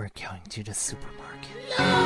We're going to the supermarket.